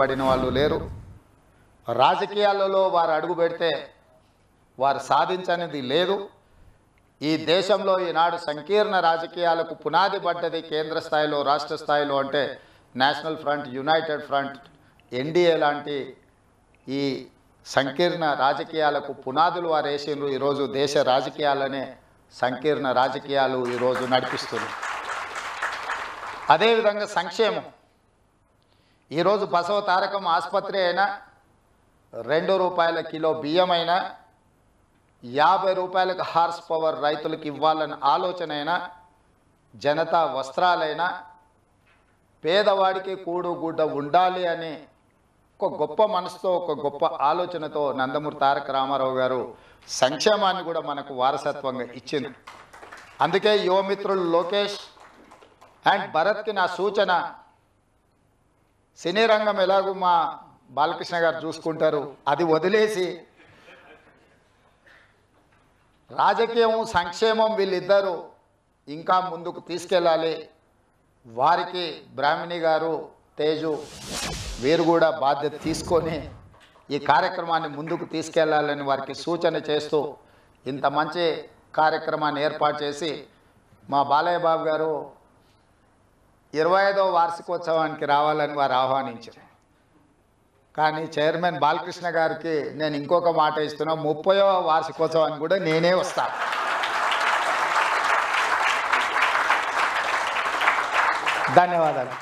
పడిన వాళ్ళు లేరు. రాజకీయాలలో వారు అడుగు పెడితే వారు సాధించనిది లేదు. ఈ దేశంలో ఈనాడు సంకీర్ణ రాజకీయాలకు పునాది పడ్డది కేంద్ర స్థాయిలో రాష్ట్ర స్థాయిలో అంటే national front united front NDA లాంటి ఈ సంకీర్ణ రాజకీయాలకు పునాదులు వారు వేసిండ్రు ఈరోజు దేశ రాజకీయాలనే సంకీర్ణ రాజకీయాలు ఈరోజు నడిపిస్తున్నారు. అదేవిధంగా సంక్షేమం. ఈరోజు బసవ తారకం ఆసుపత్రి అయినా రెండు రూపాయల కిలో బియ్యం అయినా యాభై రూపాయలకు హార్స్ పవర్ రైతులకు ఇవ్వాలని ఆలోచన అయినా జనతా వస్త్రాలైనా పేదవాడికి కూడు గుడ్డ ఉండాలి అని ఒక గొప్ప మనసుతో ఒక గొప్ప ఆలోచనతో నందమూరి తారక రామారావు గారు సంక్షేమాన్ని కూడా మనకు వారసత్వంగా ఇచ్చింది. అందుకే యువమిత్రులు లోకేష్ అండ్ భరత్కి నా సూచన సినీ రంగం ఎలాగూ మా బాలకృష్ణ గారు చూసుకుంటారు. అది వదిలేసి రాజకీయం సంక్షేమం వీళ్ళిద్దరూ ఇంకా ముందుకు తీసుకెళ్ళాలి. వారికి బ్రాహ్మణి గారు తేజు వీరు కూడా బాధ్యత తీసుకొని ఈ కార్యక్రమాన్ని ముందుకు తీసుకెళ్ళాలని వారికి సూచన చేస్తూ ఇంత మంచి కార్యక్రమాన్ని ఏర్పాటు చేసి మా బాలయ్య బాబు గారు ఇరవై ఐదవ వార్షికోత్సవానికి రావాలని వారు ఆహ్వానించారు. కానీ చైర్మన్ బాలకృష్ణ గారికి నేను ఇంకొక మాట ఇస్తున్నా ముప్పయో వార్షికోత్సవానికి కూడా నేనే వస్తాను ధన్యవాదాలు.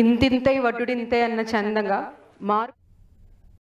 ఇంతింతై వడ్డుడింతై అన్న చందంగా మార్